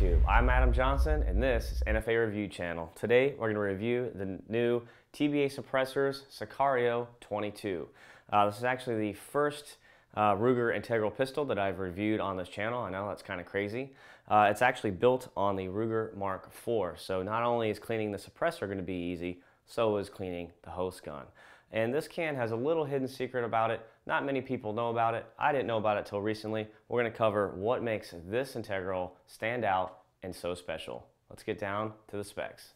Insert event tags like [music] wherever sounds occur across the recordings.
YouTube. I'm Adam Johnson and this is NFA Review Channel. Today we're going to review the new TBA suppressors Sicario 22. Uh, this is actually the first uh, Ruger integral pistol that I've reviewed on this channel. I know that's kind of crazy. Uh, it's actually built on the Ruger Mark IV. So not only is cleaning the suppressor going to be easy, so is cleaning the host gun. And this can has a little hidden secret about it. Not many people know about it. I didn't know about it till recently. We're gonna cover what makes this integral stand out and so special. Let's get down to the specs.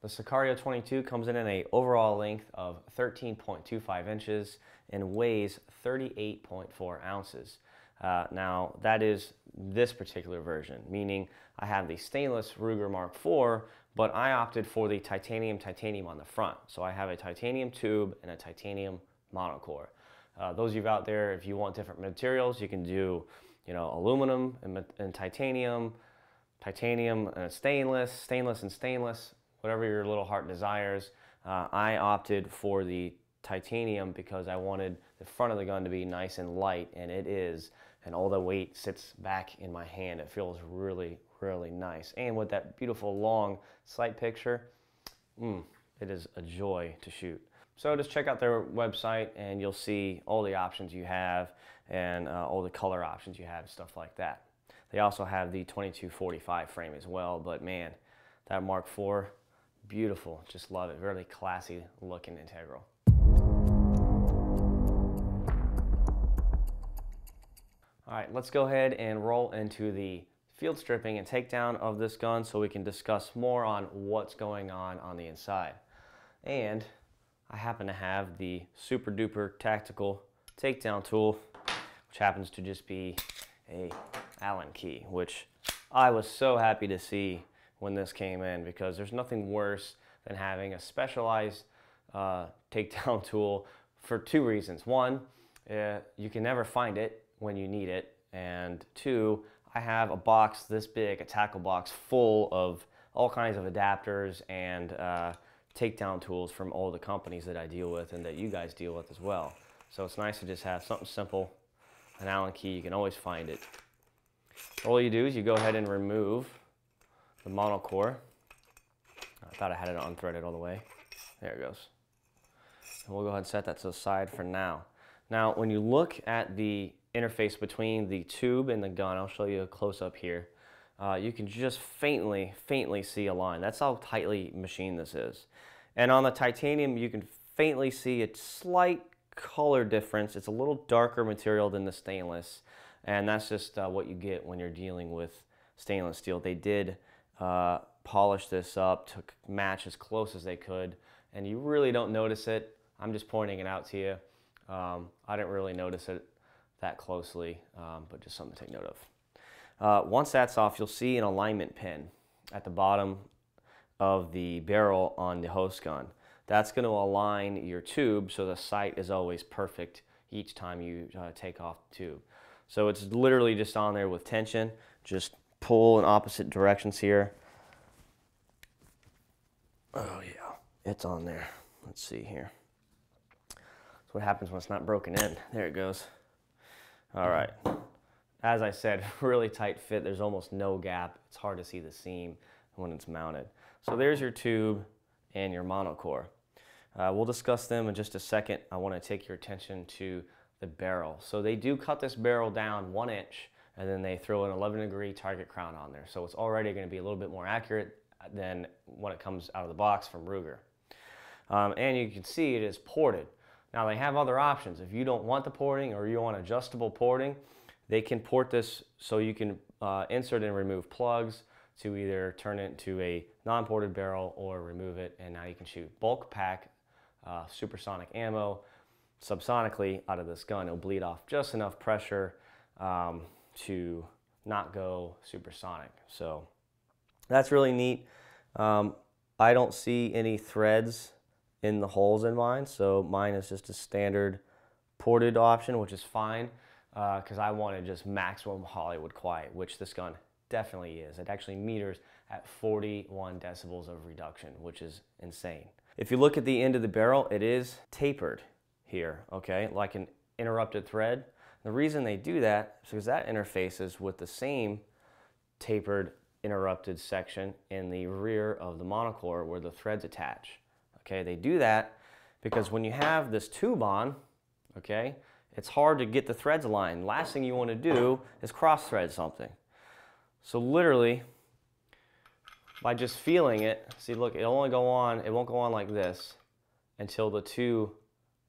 The Sicario 22 comes in at an overall length of 13.25 inches and weighs 38.4 ounces. Uh, now, that is this particular version, meaning I have the stainless Ruger Mark IV, but I opted for the titanium titanium on the front. So I have a titanium tube and a titanium monocore. Uh, those of you out there, if you want different materials, you can do, you know, aluminum and, and titanium, titanium and stainless, stainless and stainless, whatever your little heart desires. Uh, I opted for the titanium because I wanted the front of the gun to be nice and light, and it is. And all the weight sits back in my hand. It feels really, really nice. And with that beautiful long sight picture, mm, it is a joy to shoot. So just check out their website and you'll see all the options you have and uh, all the color options you have, stuff like that. They also have the 2245 frame as well, but man, that Mark IV, beautiful. Just love it. Really classy looking integral. All right, let's go ahead and roll into the field stripping and takedown of this gun so we can discuss more on what's going on on the inside. And I happen to have the super duper tactical takedown tool, which happens to just be a Allen key, which I was so happy to see when this came in because there's nothing worse than having a specialized uh, [laughs] takedown tool for two reasons. One, uh, you can never find it when you need it. And two, I have a box this big, a tackle box full of all kinds of adapters and uh, takedown tools from all the companies that I deal with and that you guys deal with as well. So it's nice to just have something simple, an Allen key, you can always find it. All you do is you go ahead and remove the monocore. I thought I had it unthreaded all the way. There it goes. And we'll go ahead and set that to the side for now. Now, when you look at the interface between the tube and the gun. I'll show you a close-up here. Uh, you can just faintly, faintly see a line. That's how tightly machined this is. And on the titanium, you can faintly see a slight color difference. It's a little darker material than the stainless. And that's just uh, what you get when you're dealing with stainless steel. They did uh, polish this up to match as close as they could. And you really don't notice it. I'm just pointing it out to you. Um, I didn't really notice it that closely, um, but just something to take note of. Uh, once that's off, you'll see an alignment pin at the bottom of the barrel on the host gun. That's going to align your tube so the sight is always perfect each time you uh, take off the tube. So it's literally just on there with tension. Just pull in opposite directions here. Oh yeah, it's on there. Let's see here. That's what happens when it's not broken in. There it goes. All right. As I said, [laughs] really tight fit. There's almost no gap. It's hard to see the seam when it's mounted. So there's your tube and your monocore. Uh, we'll discuss them in just a second. I want to take your attention to the barrel. So they do cut this barrel down one inch and then they throw an 11 degree target crown on there. So it's already going to be a little bit more accurate than when it comes out of the box from Ruger. Um, and you can see it is ported. Now they have other options. If you don't want the porting or you want adjustable porting, they can port this so you can uh, insert and remove plugs to either turn it into a non-ported barrel or remove it and now you can shoot bulk pack uh, supersonic ammo subsonically out of this gun. It'll bleed off just enough pressure um, to not go supersonic. So that's really neat. Um, I don't see any threads in the holes in mine. So mine is just a standard ported option, which is fine because uh, I wanted just maximum Hollywood quiet, which this gun definitely is. It actually meters at 41 decibels of reduction, which is insane. If you look at the end of the barrel, it is tapered here, okay, like an interrupted thread. The reason they do that is because that interfaces with the same tapered interrupted section in the rear of the monocore where the threads attach. Okay, they do that because when you have this tube on, okay, it's hard to get the threads aligned. Last thing you want to do is cross thread something. So literally, by just feeling it, see look, it'll only go on, it won't go on like this until the two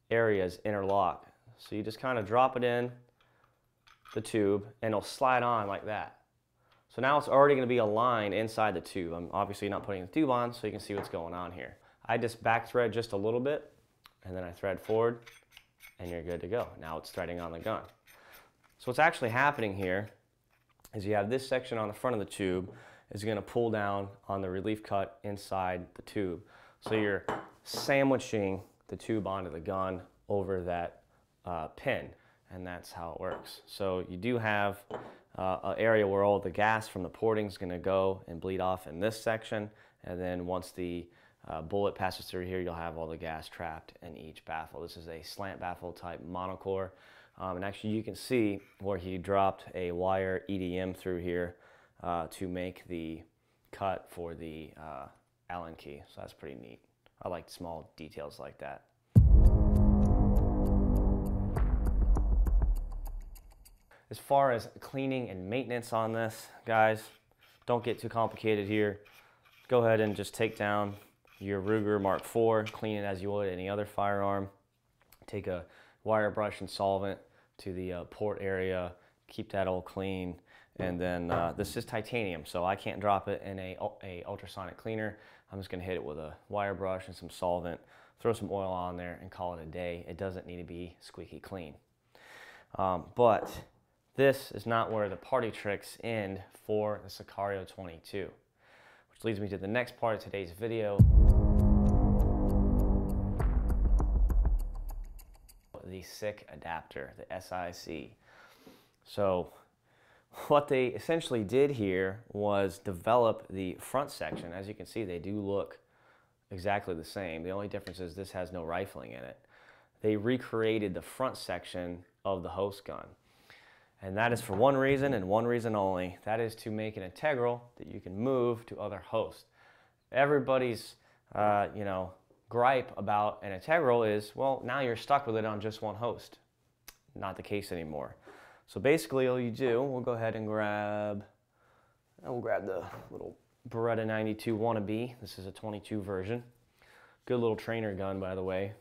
areas interlock. So you just kind of drop it in the tube and it'll slide on like that. So now it's already going to be aligned inside the tube. I'm obviously not putting the tube on so you can see what's going on here. I just back thread just a little bit and then I thread forward and you're good to go. Now it's threading on the gun. So what's actually happening here is you have this section on the front of the tube is going to pull down on the relief cut inside the tube. So you're sandwiching the tube onto the gun over that uh, pin and that's how it works. So you do have uh, an area where all the gas from the porting is going to go and bleed off in this section and then once the uh, bullet passes through here, you'll have all the gas trapped in each baffle. This is a slant baffle type monocore. Um, and actually you can see where he dropped a wire EDM through here uh, to make the cut for the uh, Allen key. So that's pretty neat. I like small details like that. As far as cleaning and maintenance on this, guys, don't get too complicated here. Go ahead and just take down your Ruger Mark IV, clean it as you would any other firearm. Take a wire brush and solvent to the uh, port area, keep that all clean. And then uh, this is titanium, so I can't drop it in a, a ultrasonic cleaner. I'm just gonna hit it with a wire brush and some solvent, throw some oil on there and call it a day. It doesn't need to be squeaky clean. Um, but this is not where the party tricks end for the Sicario 22, leads me to the next part of today's video. the SICK adapter, the SIC. So what they essentially did here was develop the front section. As you can see, they do look exactly the same. The only difference is this has no rifling in it. They recreated the front section of the host gun. And that is for one reason and one reason only. That is to make an integral that you can move to other hosts. Everybody's, uh, you know, gripe about an integral is, well, now you're stuck with it on just one host. Not the case anymore. So basically all you do, we'll go ahead and grab, and we'll grab the little Beretta 92 wannabe. This is a 22 version. Good little trainer gun, by the way.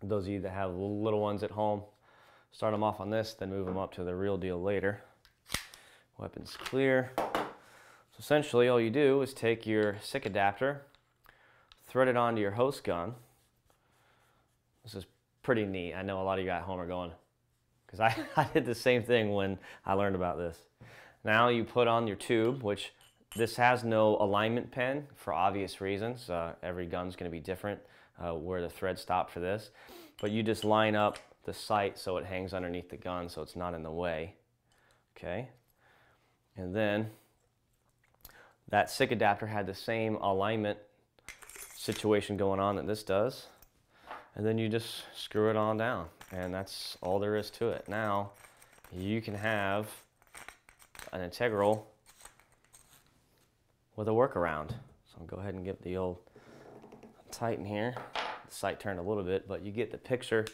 Those of you that have little ones at home, start them off on this, then move them up to the real deal later. Weapons clear. So essentially all you do is take your SICK adapter, thread it onto your host gun. This is pretty neat. I know a lot of you at home are going, because I, [laughs] I did the same thing when I learned about this. Now you put on your tube, which this has no alignment pin for obvious reasons. Uh, every gun's going to be different uh, where the thread stop for this. But you just line up the sight so it hangs underneath the gun so it's not in the way. Okay. And then that SICK adapter had the same alignment situation going on that this does. And then you just screw it on down and that's all there is to it. Now you can have an integral with a workaround. So I'll go ahead and give the old tighten here. The sight turned a little bit, but you get the picture.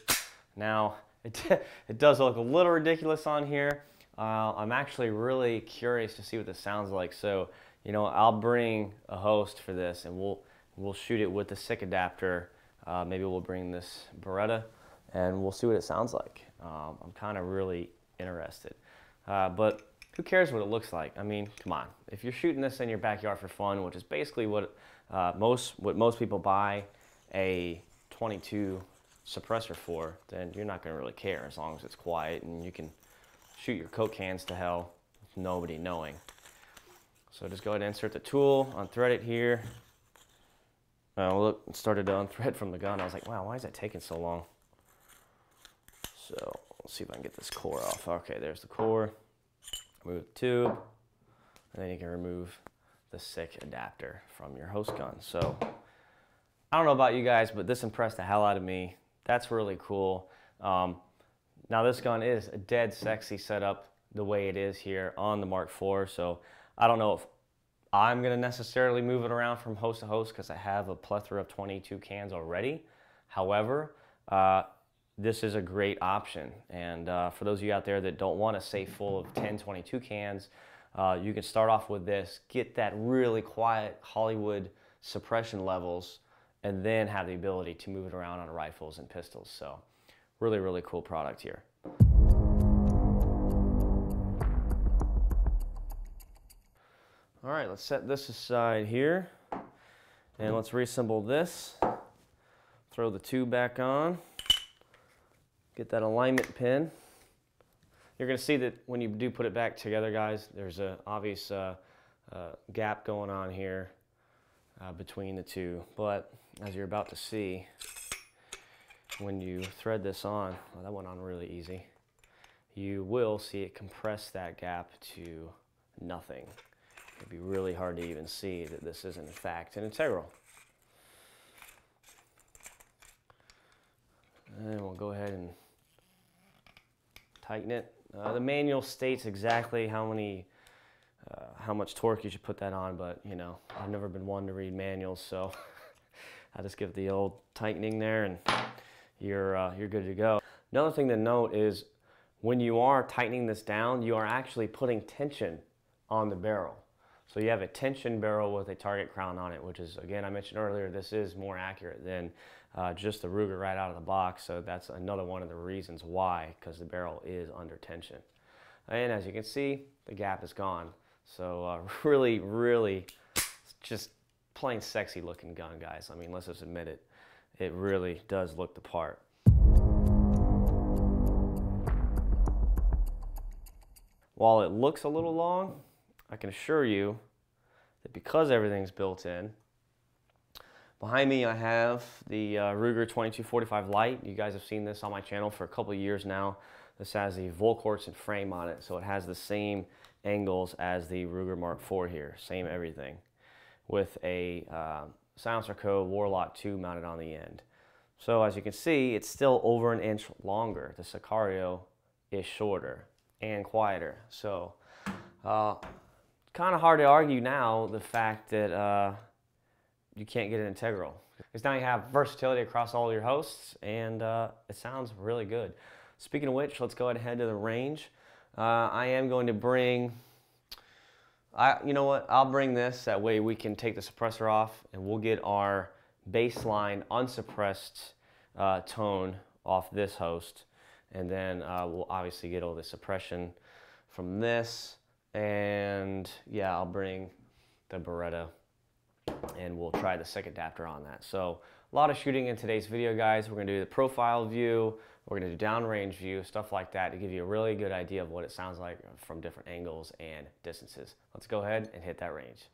Now it, [laughs] it does look a little ridiculous on here. Uh, I'm actually really curious to see what this sounds like. So, you know, I'll bring a host for this and we'll We'll shoot it with the SICK adapter. Uh, maybe we'll bring this Beretta and we'll see what it sounds like. Um, I'm kind of really interested. Uh, but who cares what it looks like? I mean, come on. If you're shooting this in your backyard for fun, which is basically what uh, most what most people buy a 22 suppressor for, then you're not going to really care as long as it's quiet and you can shoot your Coke cans to hell with nobody knowing. So just go ahead and insert the tool, unthread it here, uh, look, it started to unthread from the gun. I was like, wow, why is that taking so long? So let's see if I can get this core off. Okay, there's the core. Remove the tube. And then you can remove the SICK adapter from your host gun. So I don't know about you guys, but this impressed the hell out of me. That's really cool. Um, Now this gun is a dead sexy setup the way it is here on the Mark IV. So I don't know if I'm gonna necessarily move it around from host to host because I have a plethora of 22 cans already. However, uh, this is a great option. And uh, for those of you out there that don't want a safe full of 10, 22 cans, uh, you can start off with this, get that really quiet Hollywood suppression levels, and then have the ability to move it around on rifles and pistols. So really, really cool product here. All right, let's set this aside here. And let's reassemble this. Throw the tube back on. Get that alignment pin. You're gonna see that when you do put it back together, guys, there's an obvious uh, uh, gap going on here uh, between the two. But as you're about to see, when you thread this on, well, that went on really easy, you will see it compress that gap to nothing. It'd be really hard to even see that this is in fact an integral. And we'll go ahead and tighten it. Uh, the manual states exactly how many, uh, how much torque you should put that on, but you know, I've never been one to read manuals, so [laughs] I just give the old tightening there and you're, uh, you're good to go. Another thing to note is when you are tightening this down, you are actually putting tension on the barrel. So you have a tension barrel with a target crown on it, which is, again, I mentioned earlier, this is more accurate than uh, just the Ruger right out of the box. So that's another one of the reasons why, because the barrel is under tension. And as you can see, the gap is gone. So uh, [laughs] really, really just plain sexy looking gun, guys. I mean, let's just admit it. It really does look the part. While it looks a little long, I can assure you that because everything's built in, behind me I have the uh, Ruger 2245 Lite. You guys have seen this on my channel for a couple years now. This has the Volquartsen frame on it, so it has the same angles as the Ruger Mark IV here, same everything, with a uh, Silencer Co. Warlock 2 mounted on the end. So as you can see, it's still over an inch longer. The Sicario is shorter and quieter. So uh, kind of hard to argue now the fact that uh, you can't get an integral. Because now you have versatility across all your hosts and uh, it sounds really good. Speaking of which, let's go ahead and head to the range. Uh, I am going to bring, I, you know what, I'll bring this, that way we can take the suppressor off and we'll get our baseline unsuppressed uh, tone off this host. And then uh, we'll obviously get all the suppression from this and yeah, I'll bring the Beretta and we'll try the SICK adapter on that. So a lot of shooting in today's video, guys. We're gonna do the profile view, we're gonna do downrange view, stuff like that to give you a really good idea of what it sounds like from different angles and distances. Let's go ahead and hit that range.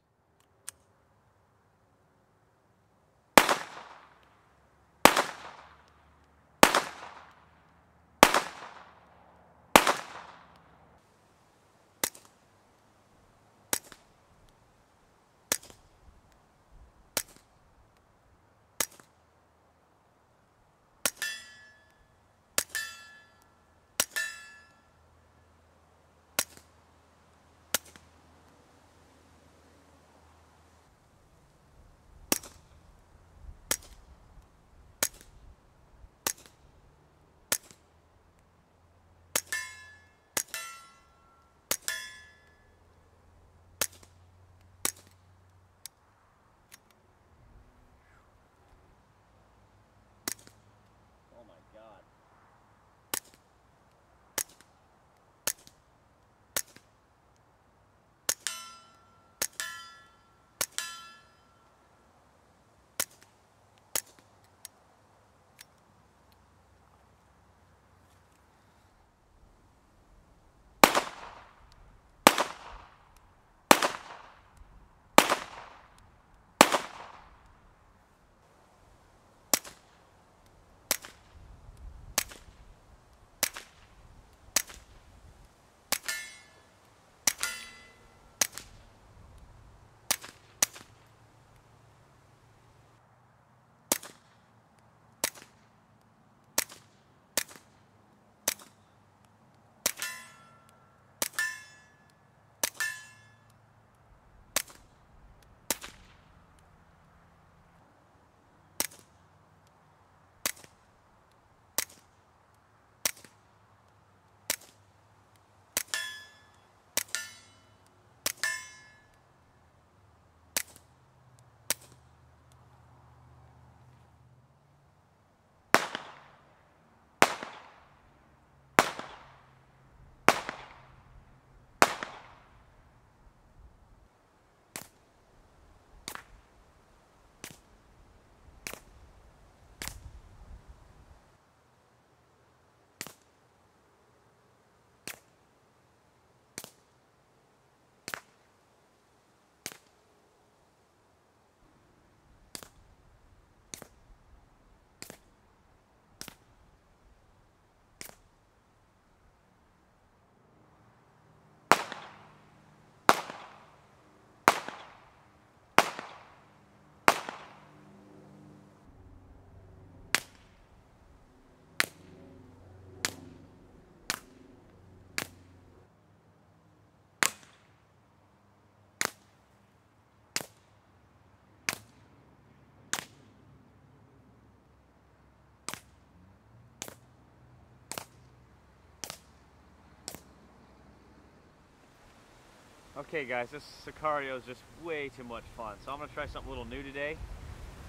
Okay guys, this Sicario is just way too much fun. So I'm gonna try something a little new today.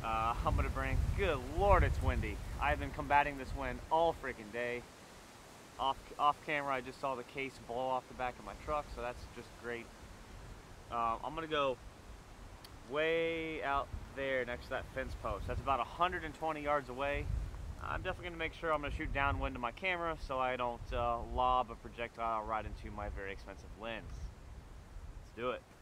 Uh, [laughs] I'm gonna bring, good lord it's windy. I've been combating this wind all freaking day. Off, off camera I just saw the case blow off the back of my truck, so that's just great. Uh, I'm gonna go way out there next to that fence post. That's about 120 yards away. I'm definitely to make sure I'm to shoot downwind of my camera so I don't uh, lob a projectile right into my very expensive lens. Do it.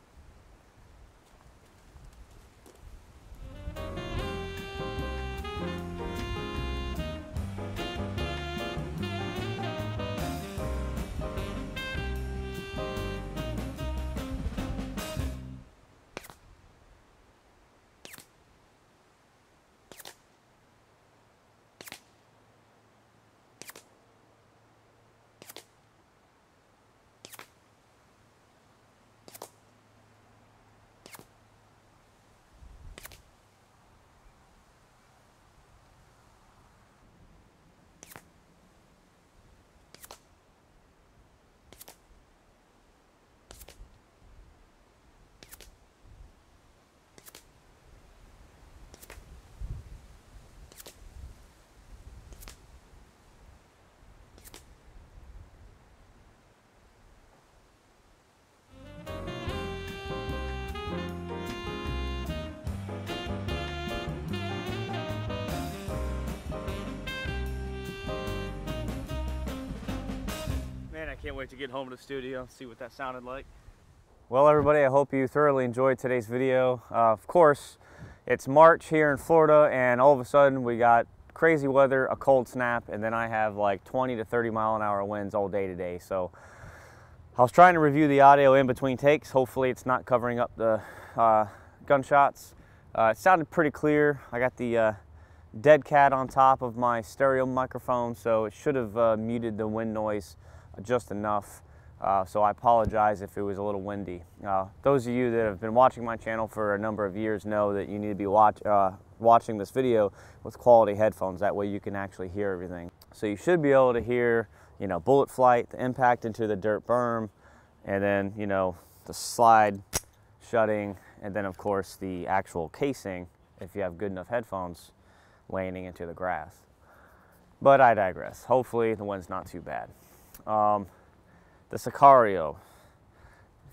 Wait to get home to the studio and see what that sounded like. Well, everybody, I hope you thoroughly enjoyed today's video. Uh, of course, it's March here in Florida, and all of a sudden we got crazy weather, a cold snap, and then I have like 20 to 30 mile an hour winds all day today. So I was trying to review the audio in between takes. Hopefully it's not covering up the uh, gunshots. Uh, it sounded pretty clear. I got the uh, dead cat on top of my stereo microphone, so it should have uh, muted the wind noise just enough. Uh, so I apologize if it was a little windy. Uh, those of you that have been watching my channel for a number of years know that you need to be watch, uh, watching this video with quality headphones. That way you can actually hear everything. So you should be able to hear, you know, bullet flight, the impact into the dirt berm, and then, you know, the slide shutting, and then of course the actual casing, if you have good enough headphones, landing into the grass. But I digress. Hopefully the wind's not too bad. Um, the Sicario,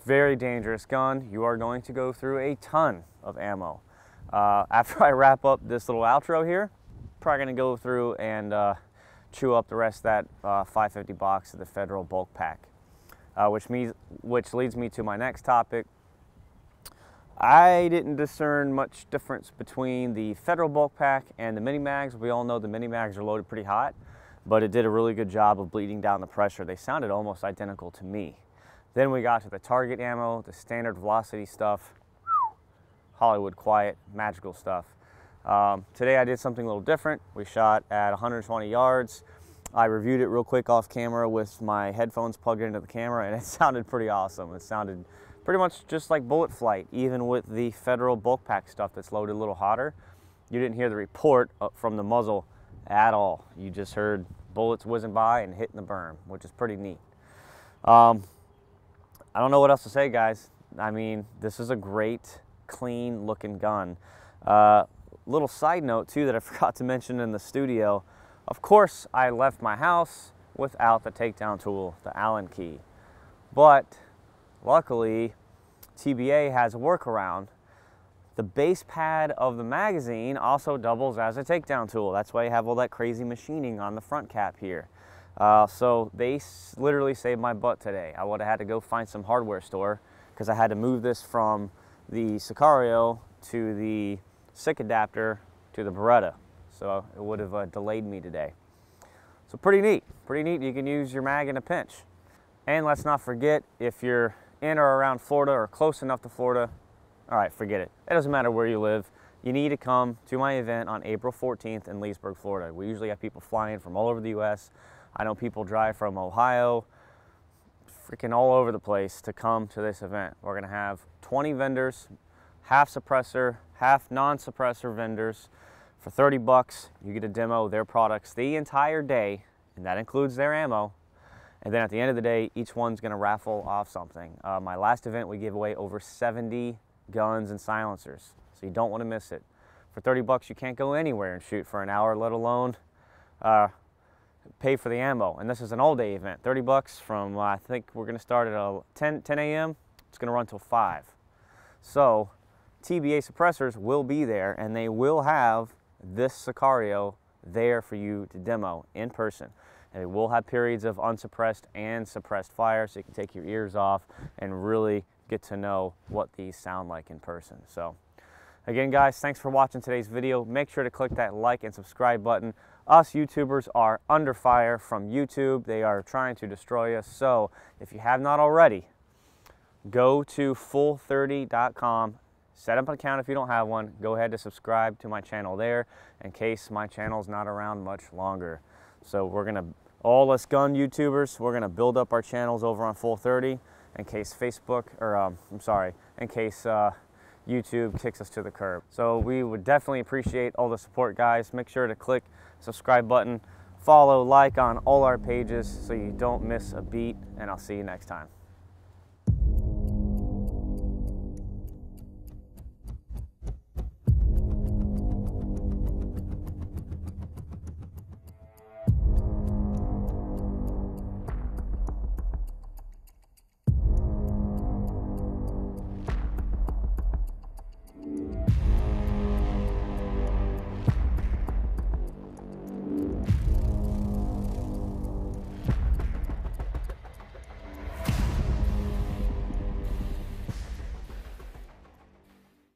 very dangerous gun. You are going to go through a ton of ammo. Uh, [laughs] after I wrap up this little outro here, probably gonna go through and uh, chew up the rest of that uh, 550 box of the Federal Bulk Pack, uh, which, means, which leads me to my next topic. I didn't discern much difference between the Federal Bulk Pack and the Mini Mags. We all know the Mini Mags are loaded pretty hot but it did a really good job of bleeding down the pressure. They sounded almost identical to me. Then we got to the target ammo, the standard velocity stuff, Hollywood quiet, magical stuff. Um, today I did something a little different. We shot at 120 yards. I reviewed it real quick off camera with my headphones plugged into the camera and [laughs] it sounded pretty awesome. It sounded pretty much just like bullet flight, even with the federal bulk pack stuff that's loaded a little hotter. You didn't hear the report from the muzzle at all. You just heard bullets whizzing by and hitting the berm, which is pretty neat. Um, I don't know what else to say, guys. I mean, this is a great, clean looking gun. Uh, little side note too that I [laughs] forgot to mention in the studio. Of course, I left my house without the takedown tool, the Allen key. But luckily, TBA has a workaround the base pad of the magazine also doubles as a takedown tool. That's why you have all that crazy machining on the front cap here. Uh, so they literally saved my butt today. I would have had to go find some hardware store because I had to move this from the Sicario to the SICK adapter to the Beretta. So it would have uh, delayed me today. So pretty neat, pretty neat. You can use your mag in a pinch. And let's not forget, if you're in or around Florida or close enough to Florida, all right, forget it. It doesn't matter where you live. You need to come to my event on April 14th in Leesburg, Florida. We usually have people flying from all over the U.S. I know people drive from Ohio, freaking all over the place to come to this event. We're gonna have 20 vendors, half suppressor, half non-suppressor vendors. For 30 bucks, you get to demo their products the entire day, and that includes their ammo. And then at the end of the day, each one's gonna raffle off something. Uh, my last event, we gave away over 70 guns and silencers, so you don't wanna miss it. For 30 bucks, you can't go anywhere and shoot for an hour, let alone uh, pay for the ammo. And this is an all day event, 30 bucks from, uh, I think we're gonna start at 10, 10 a.m. It's gonna run till five. So TBA suppressors will be there and they will have this Sicario there for you to demo in person. And it will have periods of unsuppressed and suppressed fire so you can take your ears off and really get to know what these sound like in person. So again guys, thanks for watching today's video. Make sure to click that like and subscribe button. Us YouTubers are under fire from YouTube. They are trying to destroy us. So if you have not already, go to full30.com set up an account if you don't have one. Go ahead to subscribe to my channel there in case my channel's not around much longer. So we're gonna, all us gun YouTubers, we're gonna build up our channels over on Full 30 in case Facebook, or um, I'm sorry, in case uh, YouTube kicks us to the curb. So we would definitely appreciate all the support guys. Make sure to click subscribe button, follow, like on all our pages so you don't miss a beat, and I'll see you next time.